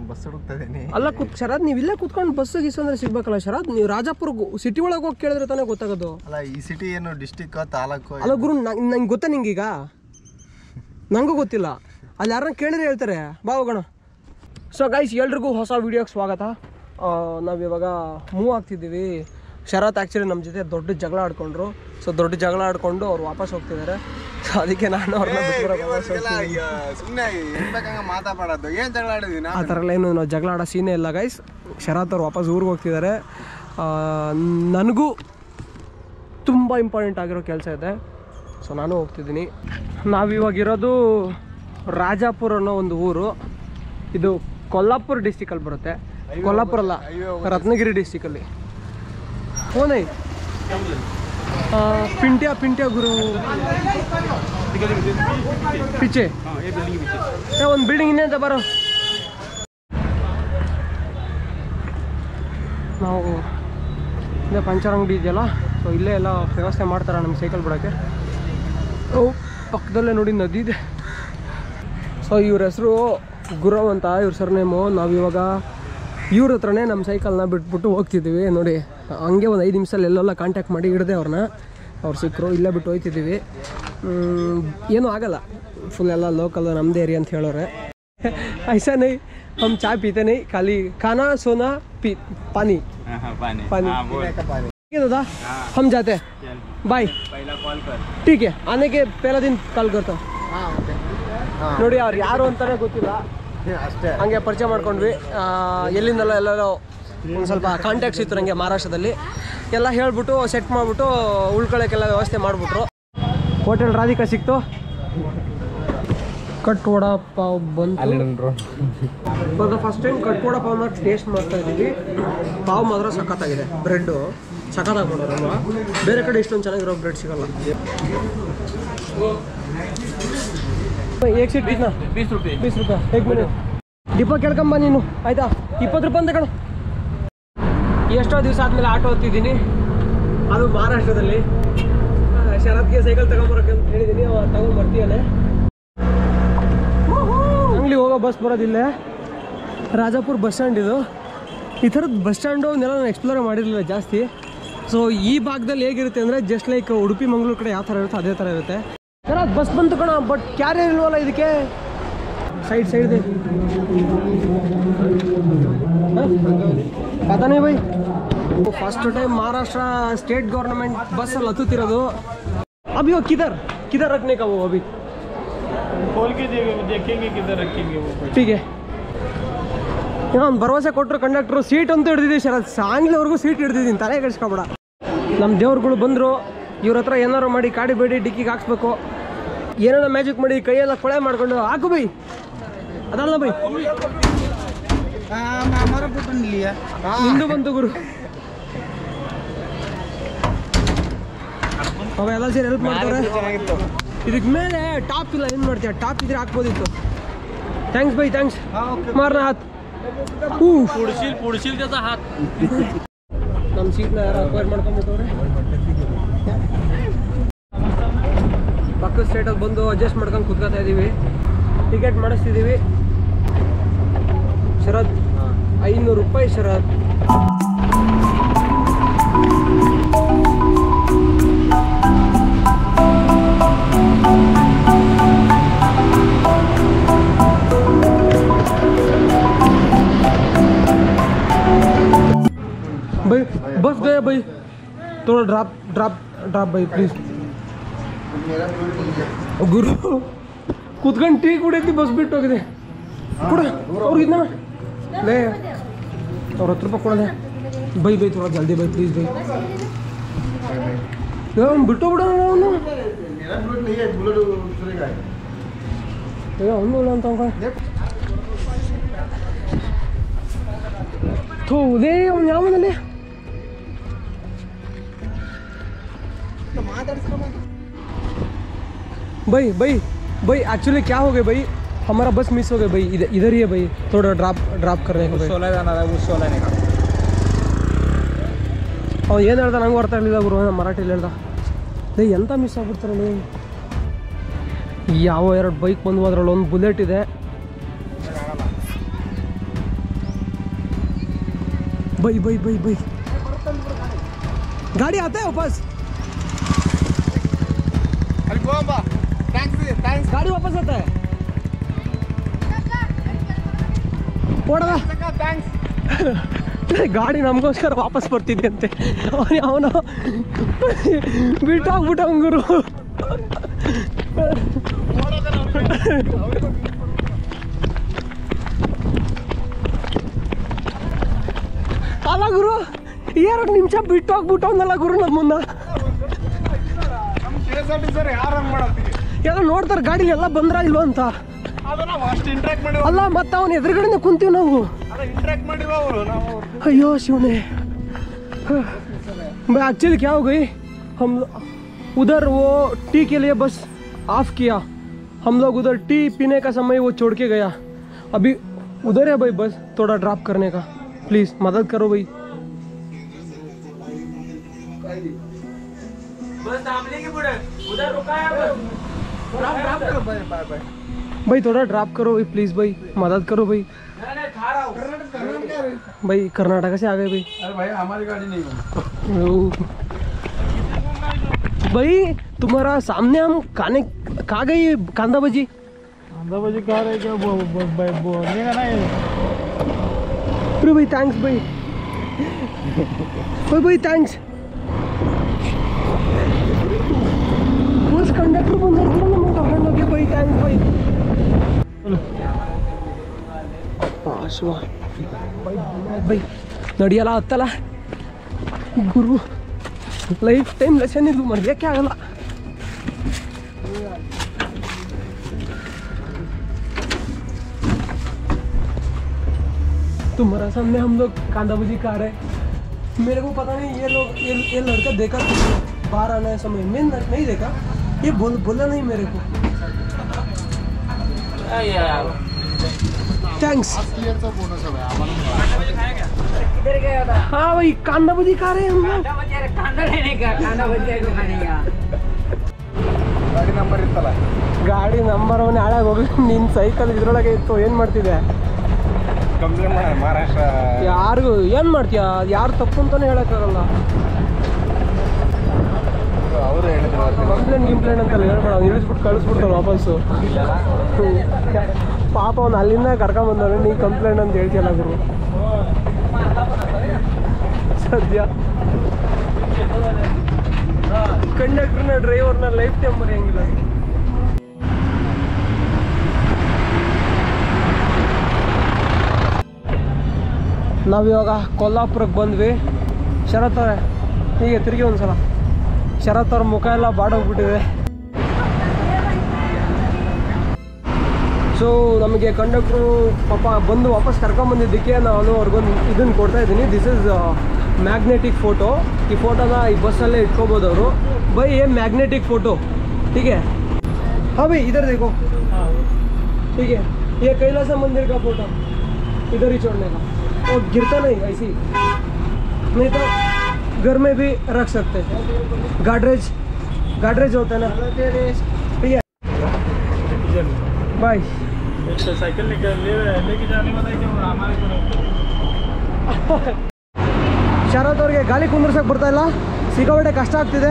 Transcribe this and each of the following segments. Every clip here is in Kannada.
ನಾನು ಬಸ್ ಹುಡುಕ್ತಾ ಅಲ್ಲ ಕುತ್ ಶರತ್ ನೀವು ಇಲ್ಲೇ ಕುತ್ಕೊಂಡು ಬಸ್ ಗೀಸ್ ಅಂದ್ರೆ ಸಿಗ್ಬೇಕಲ್ಲ ಶರತ್ ನೀವು ರಾಜಾಪುರ ಸಿಟಿ ಒಳಗೆ ಹೋಗಿ ಕೇಳಿದ್ರೆ ತಾನೇ ಗೊತ್ತಾಗೋದು. ಅಲ್ಲ ಈ ಸಿಟಿ ಏನು ಡಿಸ್ಟಿಕ್ ತಾಲೂಕು ಅಲ್ಲ ಗುರು ನಂಗೆ ಗೊತ್ತಾ ನಿಂಗೀಗ. ನಂಗೂ ಗೊತ್ತಿಲ್ಲ. ಅಲ್ಲಿ ಯಾರನ್ನ ಕೇಳಿದ್ರೆ ಹೇಳ್ತಾರೆ. ಬಾ ಹೋಗೋಣ. ಸೊ ಗೈಸ್ ಎಲ್ರಿಗೂ ಹೊಸ ವೀಡಿಯೋಗೆ ಸ್ವಾಗತ. ನಾವಿವಾಗ ಮೂವ್ ಆಗ್ತಿದ್ದೀವಿ. ಶರತ್ ಆ್ಯಕ್ಚುಲಿ ನಮ್ಮ ಜೊತೆ ದೊಡ್ಡ ಜಗಳ ಆಡ್ಕೊಂಡ್ರು. ಸೊ ದೊಡ್ಡ ಜಗಳ ಆಡ್ಕೊಂಡು ಅವ್ರು ವಾಪಸ್ ಹೋಗ್ತಿದ್ದಾರೆ. ಸೊ ಅದಕ್ಕೆ ನಾನು ಅವ್ರನ್ನ ಸುಮ್ಮನೆ ಇರ್ಬೇಕಂಗ ಮಾತಾಡೋದು ಏನು ಜಗಳ ಆ ಥರ ಎಲ್ಲ ಏನು ನಾವು ಜಗಳ ಆಡೋ ಸೀನೇ ಇಲ್ಲ ಗೈಸ್ ಶರತ್ ಅವ್ರು ವಾಪಸ್ ಊರಿಗೆ ಹೋಗ್ತಿದ್ದಾರೆ. ನನಗೂ ತುಂಬ ಇಂಪಾರ್ಟೆಂಟ್ ಆಗಿರೋ ಕೆಲಸ ಇದೆ. ಸೊ ನಾನು ಹೋಗ್ತಿದ್ದೀನಿ. ನಾವಿವಾಗಿರೋದು ರಾಜಾಪುರ ಅನ್ನೋ ಒಂದು ಊರು. ಇದು ಕೊಲ್ಲಾಪುರ ಡಿಸ್ಟಿಕಲ್ಲಿ ಬರುತ್ತೆ. ಕೊಲ್ಲಾಪುರ ಅಲ್ಲ ರತ್ನಗಿರಿ ಡಿಸ್ಟಿಕಲ್ಲಿ ಓನೈ ಪಿಂಟ್ಯಾ ಪಿಂಟ್ಯಾ ಗುರು. ಪಿಚೆ. ಒಂದು ಬಿಲ್ಡಿಂಗ್ ಇನ್ನೇ ಅಂತ ಬರೋ. ನಾವು ಇಲ್ಲೇ ಪಂಚರ್ ಅಂಗಡಿ ಇದೆಯಲ್ಲ ಸೊ ಇಲ್ಲೇ ಎಲ್ಲ ವ್ಯವಸ್ಥೆ ಮಾಡ್ತಾರೆ ನಮ್ಮ ಸೈಕಲ್ ಬಿಡೋಕ್ಕೆ. ಓ, ಪಕ್ಕದಲ್ಲೇ ನೋಡಿ ನದಿ ಇದೆ. ಸೊ ಇವ್ರ ಹೆಸರು ಗುರು ಅಂತ, ಇವ್ರ ಸರ್ನೇಮು ನಾವಿವಾಗ ಇವ್ರ ಹತ್ರನೇ ನಮ್ಮ ಸೈಕಲ್ನ ಬಿಟ್ಬಿಟ್ಟು ಹೋಗ್ತಿದ್ದೀವಿ, ನೋಡಿ. ಹಂಗೆ ಒಂದು ಐದು ನಿಮಿಷದಲ್ಲಿ ಎಲ್ಲೆಲ್ಲ ಕಾಂಟ್ಯಾಕ್ಟ್ ಮಾಡಿ ಹಿಡ್ದೆ ಅವ್ರನ್ನ ಅವ್ರು ಸಿಕ್ಕರು ಇಲ್ಲೇ ಬಿಟ್ಟು ಹೋಗ್ತಿದ್ದೀವಿ ಮ್, ಏನೂ ಆಗಲ್ಲ ಫುಲ್ ಎಲ್ಲ ಲೋಕಲ್ ನಮ್ಮದೇ ಏರಿಯಾ ಅಂತ ಹೇಳೋರೆ ऐसा नहीं हम चाय पीते नहीं खाली खाना सोना पी पानी पानी पानी हाँ बोल ठीक है दादा हम जाते हैं बाय पहला कॉल कर ठीक है आने के पहला दिन कॉल करता हूँ ನೋಡಿ ಅವ್ರು ಯಾರು ಅಂತಾನೆ ಗೊತ್ತಿಲ್ಲ ಅಷ್ಟೇ ಹಂಗೆ ಪರಿಚಯ ಮಾಡ್ಕೊಂಡ್ವಿ ಆ, ಎಲ್ಲಿಂದಲ್ಲ ಎಲ್ಲೆಲ್ಲೋ ಒಂದು ಸ್ವಲ್ಪ ಕಾಂಟ್ಯಾಕ್ಟ್ಸ್ ಇತ್ತು ನನಗೆ ಮಹಾರಾಷ್ಟ್ರದಲ್ಲಿ. ಎಲ್ಲ ಹೇಳ್ಬಿಟ್ಟು ಸೆಟ್ ಮಾಡಿಬಿಟ್ಟು ಉಳ್ಕೊಳ್ಳೋಕ್ಕೆಲ್ಲ ವ್ಯವಸ್ಥೆ ಮಾಡಿಬಿಟ್ರು. ಹೋಟೆಲ್ ರಾಧಿಕಾ ಸಿಕ್ತು. ಕಟ್ ಪಾವ್ ಬಂತು. ಇವಾಗ ಫಸ್ಟ್ ಟೈಮ್ ಕಟ್ ಪಾವ್ನ ಟೇಸ್ಟ್ ಮಾಡ್ತಾ ಇದ್ದೀವಿ. ಪಾವ್ ಮಾತ್ರ ಸಖತ್ತಾಗಿದೆ ಬ್ರೆಡ್ಡು ಸಖತ್ತಾಗ್ಬಿಡೋದಲ್ವಾ ಬೇರೆ ಕಡೆ ಇಷ್ಟೊಂದು ಚೆನ್ನಾಗಿರೋ ಬ್ರೆಡ್ ಸಿಗಲ್ಲ. ಏಕ್ ರೂಪಾಯಿ ಬೀಸ್ ರೂಪಾಯಿ ಬೀಸ್ ರೂಪಾಯಿ ದೀಪ ಕೇಳ್ಕೊಂಬ ನೀನು. ಆಯ್ತಾ? ಇಪ್ಪತ್ತು ರೂಪಾಯಿ ಅಂತ ಕಣ. ಎಷ್ಟೋ ದಿವಸ ಆದಮೇಲೆ ಆಟೋ ಹತ್ತಿದ್ದೀನಿ. ಅದು ಮಹಾರಾಷ್ಟ್ರದಲ್ಲಿ. ಶರತ್ಗೆ ಸೈಕಲ್ ತಗೊಂಬರಕ್ಕೆ ಅಂತ ಹೇಳಿದ್ದೀನಿ ಅವ ತಗೊಂಡ್ ಬರ್ತೀಯಾನೆ ಅಂಗ್ಲಿ ಹೋಗೋ ಬಸ್ ಬರೋದಿಲ್ಲ ರಾಜಾಪುರ ಬಸ್ ಸ್ಟ್ಯಾಂಡ್ ಇದು. ಈ ಥರದ್ದು ಬಸ್ ಸ್ಟ್ಯಾಂಡು ಅವನ್ನೆಲ್ಲ ನಾನು ಎಕ್ಸ್ಪ್ಲೋರ್ ಮಾಡಿರಲಿಲ್ಲ ಜಾಸ್ತಿ. ಸೊ ಈ ಭಾಗದಲ್ಲಿ ಹೇಗಿರುತ್ತೆ ಅಂದರೆ ಜಸ್ಟ್ ಲೈಕ್ ಉಡುಪಿ ಮಂಗಳೂರು ಕಡೆ ಯಾವ ಥರ ಇರುತ್ತೋ ಅದೇ ಥರ ಇರುತ್ತೆ. ಬಸ್ ಬಂತು ಕಣ ಬಟ್ ಕ್ಯಾರಿಯರ್ ಇಲ್ವಲ್ಲ ಇದಕ್ಕೆ? साइड साइड दे हाँ? पता नहीं भाई first time Maharashtra state government bus ಅಲ್ಲಿ ಹತ್ತುತ್ತಿರೋದು अभी वो किधर किधर रखने का वो अभी खोल के दे- देखेंगे किधर रखेंगे वो ठीक है ಏನೋ ಒಂದು ಭರವಸೆ ಕೊಟ್ಟರು ಕಂಡಕ್ಟ್ರು ಸೀಟ್ ಅಂತೂ ಹಿಡ್ದಿದ್ದೀವಿ ಸರ್ ಅದು ಸಾಂಗ್ಲವರೆಗೂ ಸೀಟ್ ಹಿಡ್ದಿದ್ದೀನಿ ತಲೆ ಕೆಡಿಸ್ಕೊಬೇಡ ನಮ್ಮ ದೇವ್ರುಗಳು ಬಂದರು ಇವ್ರ ಹತ್ರ ಏನಾರು ಮಾಡಿ ಕಾಡಿ ಬೇಡಿ ಡಿಕ್ಕಿಗೆ ಹಾಕ್ಸ್ಬೇಕು ಏನೇನೋ ಮ್ಯಾಜಿಕ್ ಮಾಡಿ ಕೈಯೆಲ್ಲ ಕೊಳೆ ಮಾಡ್ಕೊಂಡು ಹಾಕು ಬೈ ಅದಲ್ಲ ಬೈ ಅಮರ ಫೋಟೋ ನಿಲ್ಲಿಯಾ ಇಂದು ಬಂತು ಗುರು ಅವೆಲ್ಲ ಸೇರಿ ಹೆಲ್ಪ್ ಮಾಡ್ತಾರೆ ಇದಕ್ಕೆ ಮೇಲೆ ಟಾಪ್ ಇಲ್ಲ ಏನು ಮಾಡ್ತೀಯ ಟಾಪ್ ಇದ್ರೆ ಹಾಕ್ಬೋದಿತ್ತು ಥ್ಯಾಂಕ್ಸ್ ಬೈ ಥ್ಯಾಂಕ್ಸ್ ಮಾರ್ನ ಹಾತ್ ಪುಡ್ಸಿಲ್ ಪುಡ್ಸಿಲ್ ಜೊತೆ ಹಾತ್ ನಮ್ಮ ಸೀಟ್ನ ಅಕ್ವೈರ್ ಮಾಡ್ಕೊಂಬಿಟ್ಟವ್ರೆ ಪಕ್ಕದ ಸ್ಟೇಟಲ್ಲಿ ಬಂದು ಅಡ್ಜಸ್ಟ್ ಮಾಡ್ಕೊಂಡು ಕುತ್ಕೋತಾ ಇದ್ದೀವಿ ಟಿಕೆಟ್ ಮಾಡಿಸ್ತಿದ್ದೀವಿ ಶರತ್ ಐನೂರು ರೂಪಾಯಿ ಶರತ್ भाई बस गया भाई थोड़ा ड्रॉप ड्रॉप ड्रॉप भाई प्लीज ले। और उतर पकड़ ले। भाई भाई थोड़ा जल्दी भाई प्लीज़ भाई। हम बिटो बड़ा ना मेरा बुलेट नहीं है बुलेट दूसरे का ये हम बोला तो का तो दे हम यहाँ में ले। भाई भाई भाई एक्चुअली क्या हो गया भाई? हमारा बस मिस हो गया भाई इधर इधर ही है भाई थोड़ा ड्रॉप ड्रॉप करने को भाई सोलह जाणार आहे ऊस सोलह नाही ಅವ್ನು ಏನು ಹೇಳ್ದ ನಂಗೆ ಅರ್ಥ ಆಗಲಿಲ್ಲ ಗುರು ನಾನು ಮರಾಠಿಲಿ ಹೇಳ್ದ ಲೇ ಎಂತ ಮಿಸ್ ಆಗ್ಬಿಡ್ತಾರಲ್ಲಿ ಯಾವ ಎರಡು ಬೈಕ್ ಬಂದು ಅದ್ರಲ್ಲಿ ಒಂದು ಬುಲೆಟ್ ಇದೆ ಬೈ ಬೈ ಬೈ ಬೈ ಗಾಡಿ आता है वापस ಅಲ್ಲಿ ಹೋಗಂಬ ಥ್ಯಾಂಕ್ಸ್ ಥ್ಯಾಂಕ್ಸ್ ಗಾಡಿ ವಾಪಸ್ आता ಓಡದ ಗಾಡಿ ನಮಗೋಸ್ಕರ ವಾಪಸ್ ಬರ್ತಿದ್ದೆ ಅಂತೆ ಅವನು ಅವನು ಬಿಟ್ಟೋಗ್ಬಿಟ್ಟ ಗುರು. ಅಲ್ಲ ಗುರು ಎರಡು ನಿಮಿಷ ಬಿಟ್ಟು ಹೋಗ್ಬಿಟ್ಟವನಲ್ಲ ಗುರು ನಮ್ಮನ್ನ. ನಮ್ಮ ಮಾಡತ್ತೀವಿ ಎಲ್ಲ ನೋಡ್ತಾರೆ ಗಾಡಿಲಿ ಎಲ್ಲ ಬಂದ್ರ ಇಲ್ವಾ ಅಂತ. ಅದು ನಾವು ಅಷ್ಟು ಇಂಟ್ರಾಕ್ಟ್ ಮಾಡಿವ ಅಲ್ಲ ಮತ್ತೆ ಅವನ ಎದುರುಗಡೆನೆ ಕುಂತೀವಿ ನಾವು ಅದ ಇಂಟ್ರಾಕ್ಟ್ ಮಾಡಿರುವ ಅವರು ನಾವು अयो शिवने मैं एक्चुअली क्या हो गई हम उधर वो टी के लिए बस ऑफ किया हम लोग उधर टी पीने का समय वो छोड़ के गया अभी उधर है भाई बस थोड़ा ड्रॉप करने का प्लीज़ मदद करो भाई ಬಾಯ್ ಬಾಯ್ ಬಾಯ್ भाई भाई थोड़ा ड्राप करो भाई प्लीज़ भाई मदद करो भाई। भाई कर्नाटक से आ गए भाई। अरे भाई हमारी गाड़ी नहीं भाई तुम्हारा सामने हम खाने खा गई कांदा भाजी। कांदा भजी खा रहे क्या? ना भाई थैंक्स भाई। भाई मतलब भाई थैंक्स कंडक्टर भाई थैंक्स भाई। पांचवा भाई नडियाला गुरु लाइफ टाइम लक्षण नहीं मर गया क्या गला? तुम्हारा सामने हम लोग कांदा बुजी खा रहे मेरे को पता नहीं ये लोग ये, ये लड़का देखा तो बाहर आना है समय। मैंने नहीं देखा। ये बोल बोला नहीं मेरे को। थैंक्स हाँ भाई कांदा भजी खा रहे हैं हम लोग ಗಾಡಿ ನಂಬರ್ ಇತ್ತಲ್ಲ ಗಾಡಿ ನಂಬರ್ ಒನ್ ಹಾಳಾಗಿ ಹೋಗ್ಲಿ ನಿನ್ನ ಸೈಕಲ್ ಇದ್ರೊಳಗೆ ಇತ್ತು ಏನು ಮಾಡ್ತಿದ್ದೆ ಕಂಪ್ಲೇಂಟ್ ಮಾಡಿ ಮಹಾರಾಷ್ಟ್ರ ಯಾರಿಗೂ ಏನು ಮಾಡ್ತೀಯ ಯಾರು ತಪ್ಪು ಅಂತಾನೆ ಹೇಳೋಕ್ಕಾಗಲ್ಲ ಅವರು ಹೇಳಿದ್ರು ಕಂಪ್ಲೇಂಟ್ ಗಿಂಪ್ಲೇಂಟ್ ಅಂತಲ್ಲ ಹೇಳ್ಬೇಡ ಅವ್ನು ಇಳಿಸ್ಬಿಟ್ಟು ಕಳಿಸ್ಬಿಡ್ತಾನೆ ವಾಪಸ್ಸು ಹ್ಮ್. ಪಾಪ ಅವ್ನು ಅಲ್ಲಿಂದ ಕರ್ಕೊಂಬಂದವನು ನೀ ಕಂಪ್ಲೇಂಟ್ ಅಂತ ಹೇಳ್ತಿಯಲ್ಲ ಗುರು. ಸದ್ಯ. ಕಂಡಕ್ಟರ್ನ, ಡ್ರೈವರ್ನ ಲೈಫ್ ಟೈಮ್ ಬರೆಯಂಗಿಲ್ಲ ನಾವಿವಾಗ ಕೊಲ್ಲಾಪುರಕ್ಕೆ ಬಂದ್ವಿ. ಶರತ್ ಅವರೇ, ಹೀಗೆ ತಿರುಗಿ ಒಂದ್ಸಲ. ಶರತ್ ಅವ್ರ ಮುಖ ಎಲ್ಲ ಬಾಡೋಗ್ಬಿಟ್ಟಿದೆ. ಸೊ ನಮಗೆ ಕಂಡಕ್ಟ್ರು ಪಾಪ ಬಂದು ವಾಪಸ್ ಕರ್ಕೊಂಬಂದಿದ್ದಕ್ಕೆ ನಾನು ಅವ್ರಿಗೊಂದು ಇದನ್ನು ಕೊಡ್ತಾ ಇದ್ದೀನಿ ದಿಸ್ ಇಸ್ ಮ್ಯಾಗ್ನೆಟಿಕ್ ಫೋಟೋ ಈ ಫೋಟೋನ ಈ ಬಸ್ಸಲ್ಲೇ ಇಟ್ಕೋಬೋದು ಅವರು ಬೈ ಏ ಮ್ಯಾಗ್ನೆಟಿಕ್ ಫೋಟೋ ठीक है हाँ भाई इधर देखो ठीक है ये कैलासा मंदिर का फोटो इधर ही छोड़ने का और गिरता नहीं ऐसे ही नहीं तो घर में भी रख सकते हैं गाडरेज गाडरेज होता है ना ठीक है बाय तो साइकिल निकल ले लेके जाने वाला है क्या हमारे को ಶರತ್ ಅವ್ರಿಗೆ ಗಾಳಿ ಕುಂದ್ರಸಕ್ ಬರ್ತಾ ಇಲ್ಲ ಸಿಕ್ಕಾಪಟ್ಟೆ ಕಷ್ಟ ಆಗ್ತಿದೆ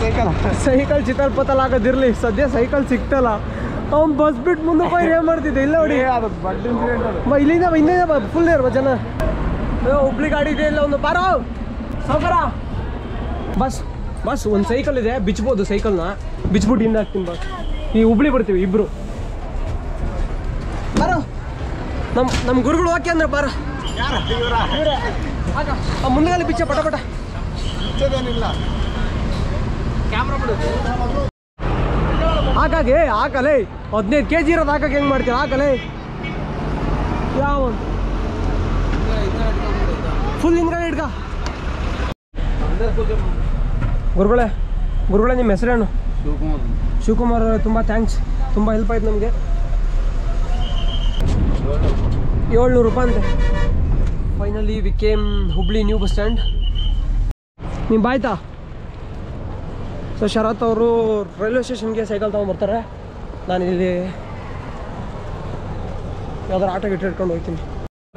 ಸೈಕಲ್ ಸೈಕಲ್ ಚಿತ್ತಲ್ಪತ್ತಲ್ಲ ಆಗೋದಿರ್ಲಿ ಸದ್ಯ ಸೈಕಲ್ ಸಿಗ್ತಲ್ಲ ಅವ್ನು ಬಸ್ ಬಿಟ್ಟು ಮುಂದೆ ಹೋಗಿ ಏನ್ ಮಾಡ್ತಿದ್ದೆ ಇಲ್ಲ ನೋಡಿ ಅದು ಬಡ್ ಇನ್ಸಿಡೆಂಟ್ ಅದು ಮ- ಇಲ್ಲಿಂದ ಹಿಂದೆ ಫುಲ್ ಇರುವ ಜನ ಏ, ಹುಬ್ಳಿ ಗಾಡಿ ಇದೆ ಇಲ್ಲ ಒಂದು ಬಾರೋ ಸಾವುಕಾರ ಬಸ್ ಬಸ್ ಒಂದು ಸೈಕಲ್ ಇದೆ ಬಿಚ್ಬೋದು ಸೈಕಲ್ನ ಬಿಚ್ಬಿಟ್ಟು ಹಿಂದೆ ಹಾಕ್ತೀನಿ ಬಸ್ ಈ ಹುಬ್ಳಿ ಬರ್ತೀವಿ ಇಬ್ರು ನಮ್ಮ ನಮ್ಮ ಗುರುಗಳು ಓಕೆ ಅಂದ್ರೆ ಬಾರ. ಯಾರು? ಇವರ? ಆಗ ಆ ಮುಂದೆಗಾಲಿ ಬಿಚ್ಚ ಪಟ ಪಟ. ಹಾಗಾಗಿ ಕ್ಯಾಮ್ರಾ ಬಿಡು. ಹಾಕಾಗೆ ಹಾಕಲೇ. ಹದಿನೈದು ಕೆ ಜಿ ಇರೋದು ಹಾಕಕ್ಕೆ ಹೆಂಗ್ ಮಾಡ್ತೀರ? ಹಾಕಲೇ. ಯಾವ ಫುಲ್ ಹಿಂದ್ಗಡೆ ಹಿಡ್ಕ ಗುರುಗಳೇ ಗುರುಗಳೇ ನಿಮ್ಮ ಹೆಸರೇನು? ಶಿವಕುಮಾರ್. ಶಿವಕುಮಾರ್ ತುಂಬ ಥ್ಯಾಂಕ್ಸ್ ತುಂಬ ಹೆಲ್ಪ್ ಆಯ್ತು ನಮಗೆ. ಏಳ್ನೂರು ರೂಪಾಯಿ ಅಂತೆ. Finally we came Hubli new bus stand ನಿಮ್ಮ ಬಾಯ್ತಾ? ಸೊ ಶರತ್ ಅವರು ರೈಲ್ವೆ ಸ್ಟೇಷನ್ಗೆ ಸೈಕಲ್ ತೊಗೊಂಬರ್ತಾರೆ ನಾನು ಇಲ್ಲಿ ಯಾವ್ದಾರು ಆಟೋ ಗಿಟ್ಟು ಇಟ್ಕೊಂಡು ಹೋಗ್ತೀನಿ.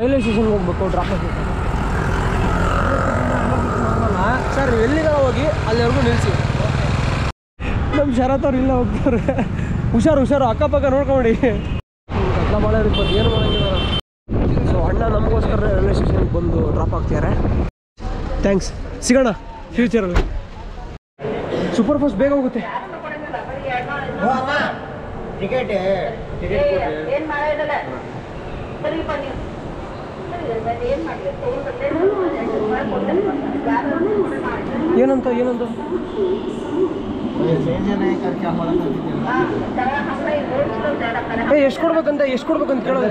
ರೈಲ್ವೆ ಸ್ಟೇಷನ್ಗೆ ಹೋಗ್ಬೇಕು ಡ್ರಾಪ್ ಸರ್ ಎಲ್ಲಿಗ ಹೋಗಿ ಅಲ್ಲಿವರೆಗೂ ನಿಲ್ಲಿಸಿ ನಮ್ಮ ಶರತ್ ಅವ್ರು ಇಲ್ಲ ಹೋಗ್ತಾರೆ. ಹುಷಾರು ಹುಷಾರು, ಅಕ್ಕಪಕ್ಕ ನೋಡ್ಕೊಂಡು ಭಾಳ ಇರ್ಬೋದು ಏನು ಸೊ ಅಣ್ಣ ನಮಗೋಸ್ಕರ ರೈಲ್ವೆ ಸ್ಟೇಷನ್ಗೆ ಬಂದು ಡ್ರಾಪ್ ಆಗ್ತಿದ್ದಾರೆ ಥ್ಯಾಂಕ್ಸ್ ಸಿಗೋಣ ಫ್ಯೂಚರಲ್ಲಿ ಸೂಪರ್ ಫಾಸ್ಟ್ ಬೇಗ ಹೋಗುತ್ತೆ. ಏನಂತ ಏನಂತ? ಏ ಎಷ್ಟು ಕೊಡ್ಬೇಕಂತ ಎಷ್ಟು ಕೊಡ್ಬೇಕಂತ ಕೇಳೋದು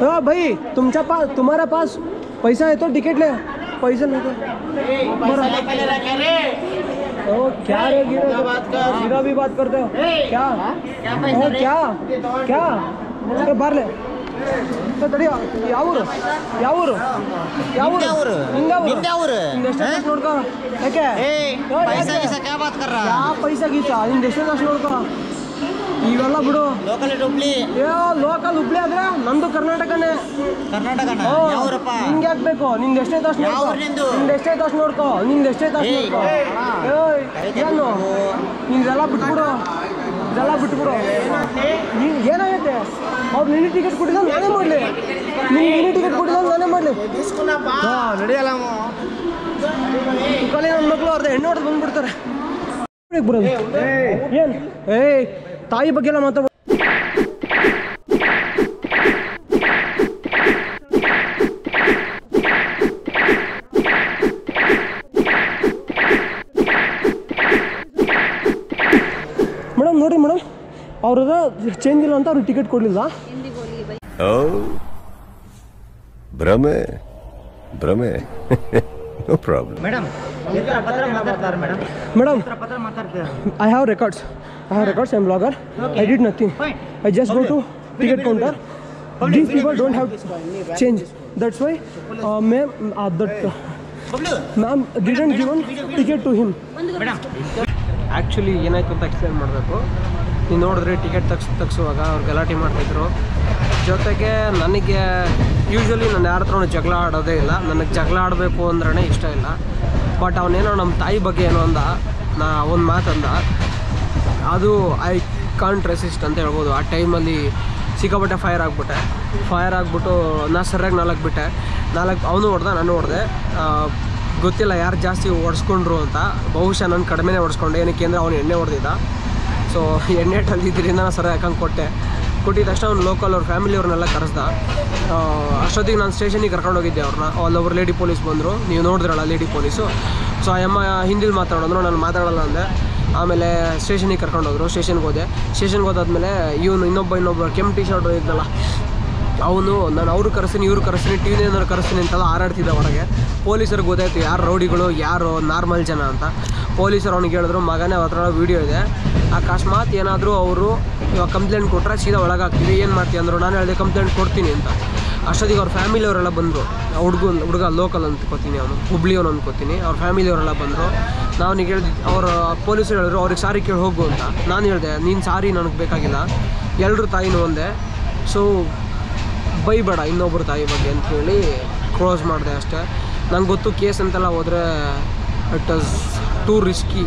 हाँ भाई तुमचा पास तुम्हारा पास पैसा है तो टिकट ले पैसा नहीं तो ओ क्या रे गिरा गिरा भी बात करते हो क्या ओ, क्या क्या ए, बाहर ले ಏ, ತಡಿ ಯಾವ ಊರು ಯಾವ ಊರು ಯಾವ ಊರು ನಿಂದ ಊರು ನಿಂದ ಎಷ್ಟೇ ಕಾಸು ನೋಡ್ಕೋ ಯಾಕೆ ಓ, ಯಾಕೆ? ಯಾವ ಪೈಸಾ ಗೀಸಾ ನಿಂದ ಎಷ್ಟೇ ಕಾಸು ನೋಡ್ಕೋ ಇವೆಲ್ಲ ಬಿಡು. ಲೋಕಲ್ ಹುಬ್ಳಿ. ಲೋಕಲ್ ಹುಬ್ಳಿ ಆದ್ರೆ ನಂದು ಕರ್ನಾಟಕನೇ. ಕರ್ನಾಟಕ ಯಾವೂರಪ್ಪ? ನಿಂಗೆ ಹಾಕ್ಬೇಕು ನಿಂದ ಎಷ್ಟೇ ತಾಸು ನಿಂದು? ಎಷ್ಟೇ ತಾಸು ನೋಡ್ಕೋ. ನಿಂದ ಎಷ್ಟೇ ತಾಸು ಏಯ್. ನೋಡ್ಕೋ. ಏನು? ನಿಂದೆಲ್ಲ ಬಿಟ್ಬಿಡು. ಇದೆಲ್ಲ ಬಿಟ್ಬಿಡು. ಏನಾಗೈತೆ? ಅವ್ರು ನಿನ್ನ ಟಿಕೆಟ್ ಕೊಟ್ಟಿದ್ದ ನಾನೇ ಮಾಡಲಿ. ನಿನ್ ನಿನ್ನ ಟಿಕೆಟ್ ಕೊಟ್ಟಿದ್ದ ನಾನೇ ಮಾಡಲಿ. ಹಾಂ ನಡೆಯಲ್ಲ ನನ್ನ ಮಕ್ಕಳು ಅವ್ರದ್ದು ಹೆಣ್ಣು ಹೊಡೆದು ಬಂದ್ಬಿಡ್ತಾರೆ. ಬಿಡು ಬರೋದು ಏನು? ಏಯ್ ತಾಯಿ ಬಗ್ಗೆ ಎಲ್ಲ ಮಾತಾಡ ಮೇಡಮ್ ನೋಡಿ ಮೇಡಮ್ ಅವ್ರ ಚೇಂಜ್ ಇಲ್ಲ ಅಂತ ಅವ್ರಿಗೆ ಟಿಕೆಟ್ ಕೊಡಲಿಲ್ಲ. ಓ ಭ್ರಮೆ ಭ್ರಮೆ. No problem madam madam. I ಪತ್ರ ಮಾತಾಡ್ತಾರೆ. I have records. I am records. I'm blogger. I did nothing. I just go to ticket counter. These people don't have change. That's why, uh, ma'am, uh, that uh, ma'am didn't given ticket to him. Actually ಏನಾಯ್ತು ಅಂತ ಎಕ್ಸ್ಪ್ಲೇನ್ ಮಾಡಬೇಕು ನೀವು ನೋಡಿದ್ರೆ ಟಿಕೆಟ್ ತಗ್ಸ್ ತಗ್ಸುವಾಗ ಅವ್ರು ಗಲಾಟೆ ಮಾಡ್ತಿದ್ರು ಜೊತೆಗೆ ನನಗೆ ಯೂಶ್ವಲಿ ನಾನು ಯಾರ ಹತ್ರನೂ ಜಗಳ ಆಡೋದೇ ಇಲ್ಲ ನನಗೆ ಜಗಳ ಆಡಬೇಕು ಅಂದ್ರೇ ಇಷ್ಟ ಇಲ್ಲ ಬಟ್ ಅವನೇನೋ ನಮ್ಮ ತಾಯಿ ಬಗ್ಗೆ ಏನೋ ಅಂದ ನಾ ಒಂದು ಮಾತಂದ ಅದು ಐ ಕಾಂಟ್ ರೆಸಿಸ್ಟ್ ಅಂತ ಹೇಳ್ಬೋದು. ಆ ಟೈಮಲ್ಲಿ ಸಿಕ್ಕಾಪಟ್ಟೆ ಫೈರ್ ಆಗಿಬಿಟ್ಟೆ. ಫೈರ್ ಆಗಿಬಿಟ್ಟು ನಾ ಸರಿಯಾಗಿ ನಾಲ್ಕು ಬಿಟ್ಟೆ. ನಾಲ್ಕು ಅವನು ಹೊಡೆದ, ನಾನು ಹೊಡೆದೆ. ಗೊತ್ತಿಲ್ಲ ಯಾರು ಜಾಸ್ತಿ ಓಡಿಸ್ಕೊಂಡ್ರು ಅಂತ. ಬಹುಶಃ ನಾನು ಕಡಿಮೆನೇ ಹೊಡ್ಸ್ಕೊಂಡೆ ಏನಕ್ಕೆ ಅಂದರೆ ಅವನು ಎಣ್ಣೆ ಹೊಡೆದಿದ್ದ. ಸೊ ಎಣ್ಣೆ ಟಲ್ದಿದ್ದರಿಂದ ನಾನು ಸರಿಯಾಗಿ ಹಾಕಂಗೆ ಕೊಟ್ಟೆ. ಕೊಟ್ಟಿದ ತಕ್ಷಣ ಅವ್ನು ಲೋಕಲ್ ಅವ್ರ ಫ್ಯಾಮಿಲಿ ಅವ್ರನ್ನೆಲ್ಲ ಕರೆಸ್ದ. ಅಷ್ಟೊತ್ತಿಗೆ ನಾನು ಸ್ಟೇಷನಿಗೆ ಕರ್ಕೊಂಡು ಹೋಗಿದ್ದೆ ಅವ್ರನ್ನ ಓವರ್ ಲೇಡಿ ಪೊಲೀಸ್ ಬಂದರು. ನೀವು ನೋಡಿದ್ರಲ್ಲ ಲೇಡಿ ಪೊಲೀಸು ಸೊ ಅಮ್ಮ ಹಿಂದಿಲಿ ಮಾತಾಡೋದ್ರು, ನಾನು ಮಾತಾಡಲ್ಲ ಅಂದೆ. ಆಮೇಲೆ ಸ್ಟೇಷನಿಗೆ ಕರ್ಕೊಂಡು ಹೋದ್ರು. ಸ್ಟೇಷನ್ಗೆ ಹೋದೆ. ಸ್ಟೇಷನ್ಗೆ ಹೋದಾದ್ಮೇಲೆ ಇವನು ಇನ್ನೊಬ್ಬ ಇನ್ನೊಬ್ಬ ಕೆಂಪು ಟಿ ಶರ್ಟ್ ಇದ್ದಲ್ಲ ಅವನು ನಾನು ಅವ್ರು ಕರೆಸ್ತೀನಿ, ಇವ್ರು ಕರೆಸ್ತೀನಿ ಟಿ ವಿನೇನಾದ್ರು ಕರೆಸ್ತೀನಿ ಅಂತೆಲ್ಲ ಹಾರಾಡ್ತಿದ್ದ ಹೊರಗೆ. ಪೊಲೀಸರಿಗೆ ಗೊತ್ತಾಯ್ತು ಯಾರು ರೌಡಿಗಳು, ಯಾರು ನಾರ್ಮಲ್ ಜನ ಅಂತ. ಪೊಲೀಸರು ಅವ್ನಿಗೆ ಹೇಳಿದ್ರು, ಮಗನೇ, ಅವ್ರ ಹತ್ರ ವೀಡಿಯೋ ಇದೆ. ಅಕಸ್ಮಾತ್ ಏನಾದರೂ ಅವರು ಇವಾಗ ಕಂಪ್ಲೇಂಟ್ ಕೊಟ್ಟರೆ ಸೀದಾ ಒಳಗಾಗ್ತೀವಿ ಏನು ಮಾಡ್ತೀವಿ ಅಂದರು, ನಾನು ಹೇಳಿದೆ ಕಂಪ್ಲೇಂಟ್ ಕೊಡ್ತೀನಿ ಅಂತ. ಅಷ್ಟೊತ್ತಿಗೆ ಅವ್ರ ಫ್ಯಾಮಿಲಿಯವರೆಲ್ಲ ಬಂದರು. ಹುಡುಗ ಹುಡುಗ ಲೋಕಲ್ ಅಂದ್ಕೋತೀನಿ ಅವನು. ಹುಬ್ಳಿಯವನು ಅಂದ್ಕೋತೀನಿ ಅವ್ರ ಫ್ಯಾಮಿಲಿಯವರೆಲ್ಲ ಬಂದರು. ನಾನು ಹೇಳಿದ್ ಅವರು ಪೊಲೀಸರು ಹೇಳಿದ್ರು, ಅವ್ರಿಗೆ ಸಾರಿ ಕೇಳಿ ಹೋಗು ಅಂತ. ನಾನು ಹೇಳಿದೆ, ನೀನು ಸಾರಿ ನನಗೆ ಬೇಕಾಗಿಲ್ಲ. ಎಲ್ಲರೂ ತಾಯಿನೂ ಒಂದೇ. ಸೊ ಬೈಬೇಡ ಇನ್ನೊಬ್ಬರ ತಾಯಿ ಬಗ್ಗೆ ಅಂತ ಹೇಳಿ ಕ್ಲೋಸ್ ಮಾಡಿದೆ ಅಷ್ಟೇ. ನಂಗೆ ಗೊತ್ತು ಕೇಸ್ ಅಂತೆಲ್ಲ ಹೋದರೆ ಇಟ್ ವಾಸ್ ಟೂ ರಿಸ್ಕಿ